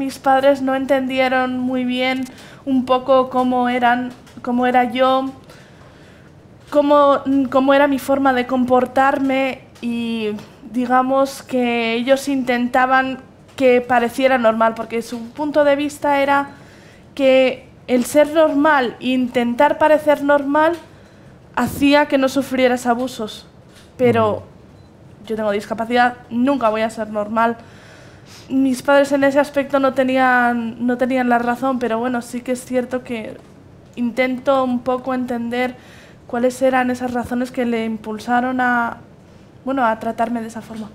Mis padres no entendieron muy bien un poco cómo eran, cómo era yo, cómo, cómo era mi forma de comportarme y digamos que ellos intentaban que pareciera normal, porque su punto de vista era que el ser normal e intentar parecer normal hacía que no sufrieras abusos. Pero yo tengo discapacidad, nunca voy a ser normal. Mis padres en ese aspecto no tenían, no tenían la razón, pero bueno, sí que es cierto que intento un poco entender cuáles eran esas razones que le impulsaron a, bueno, a tratarme de esa forma.